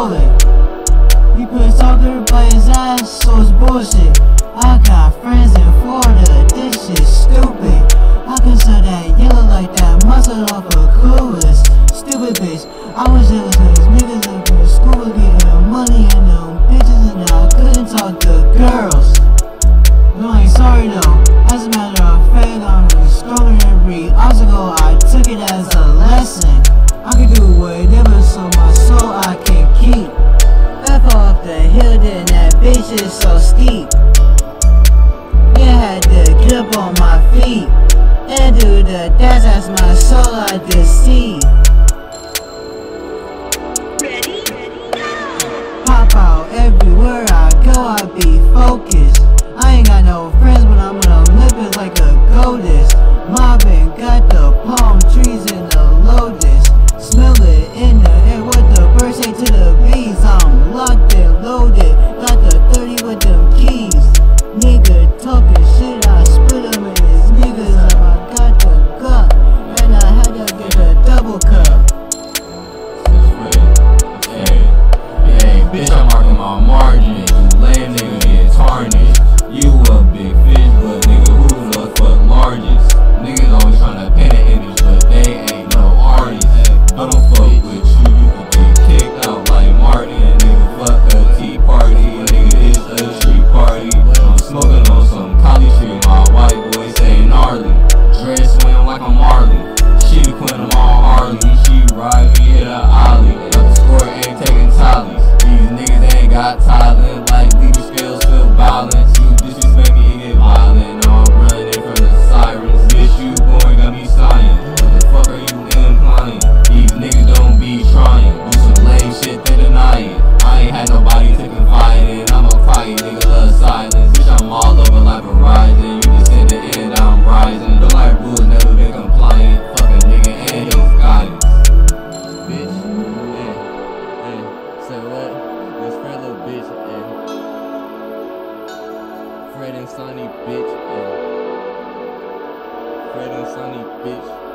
stolen. He put his other by his ass, so it's bullshit. I got friends. Focus. I ain't got no friends, but I'm gonna live it like a goddess. Mobbing got the palm trees and the lotus. Smell it in the air, what the birds say to the bees. I'm locked and loaded, got the 30 with them keys. Nigga talking shit, I spit him in his niggas. Up. I got the cup, and I had to get a double cup. Hey, hey, bitch, I'm marking my margins. You lame nigga carnage. You a big fish. Fred and Sauni, bitch. Yeah. Fred and Sauni, bitch.